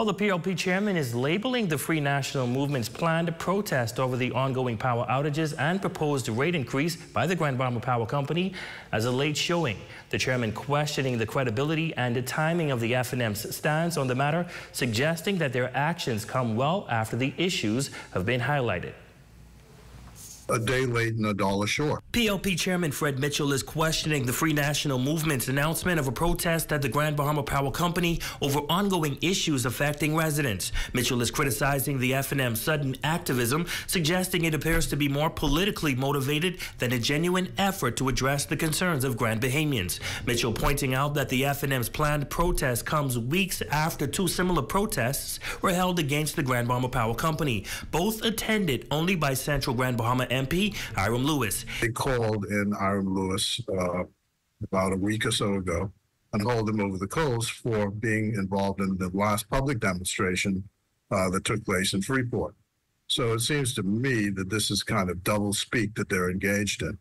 Well, the PLP chairman is labeling the Free National Movement's planned protest over the ongoing power outages and proposed rate increase by the Grand Bahama Power Company as a late showing. The chairman questioning the credibility and the timing of the FNM's stance on the matter, suggesting that their actions come well after the issues have been highlighted a day late and a dollar short. PLP Chairman Fred Mitchell is questioning the Free National Movement's announcement of a protest at the Grand Bahama Power Company over ongoing issues affecting residents. Mitchell is criticizing the FNM's sudden activism, suggesting it appears to be more politically motivated than a genuine effort to address the concerns of Grand Bahamians. Mitchell pointing out that the FNM's planned protest comes weeks after two similar protests were held against the Grand Bahama Power Company, both attended only by Central Grand Bahama MP Hiram Lewis. They called in Hiram Lewis uh, about a week or so ago and hauled him over the coals for being involved in the last public demonstration uh, that took place in Freeport. So it seems to me that this is kind of double speak that they're engaged in.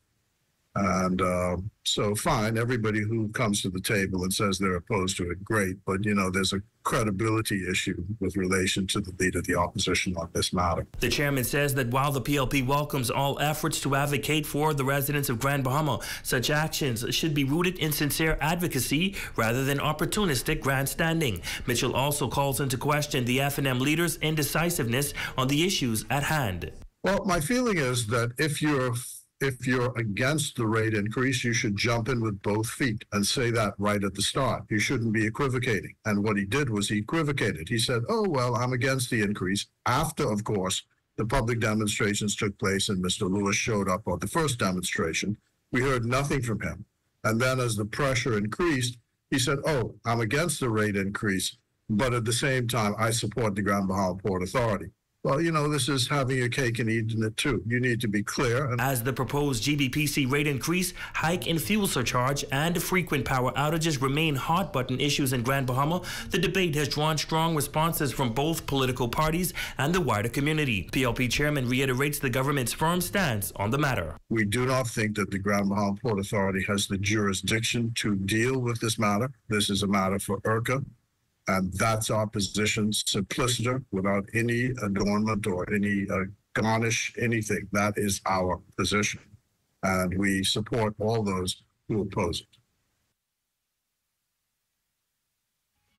And uh, so, fine, everybody who comes to the table and says they're opposed to it, great. But, you know, there's a credibility issue with relation to the leader of the opposition on this matter. The chairman says that while the PLP welcomes all efforts to advocate for the residents of Grand Bahama, such actions should be rooted in sincere advocacy rather than opportunistic grandstanding. Mitchell also calls into question the FNM leaders' indecisiveness on the issues at hand. Well, my feeling is that if you're if you're against the rate increase, you should jump in with both feet and say that right at the start. You shouldn't be equivocating. And what he did was he equivocated. He said, oh, well, I'm against the increase. After, of course, the public demonstrations took place and Mr. Lewis showed up on the first demonstration. We heard nothing from him. And then as the pressure increased, he said, oh, I'm against the rate increase, but at the same time, I support the Grand Bahama Port Authority. Well, you know, this is having your cake and eating it too. You need to be clear. As the proposed GBPC rate increase, hike in fuel surcharge, and frequent power outages remain hot button issues in Grand Bahama, the debate has drawn strong responses from both political parties and the wider community. PLP chairman reiterates the government's firm stance on the matter. We do not think that the Grand Bahama Port Authority has the jurisdiction to deal with this matter. This is a matter for URCA and that's our position, simpliciter, without any adornment or any uh, garnish, anything. That is our position. And we support all those who oppose it.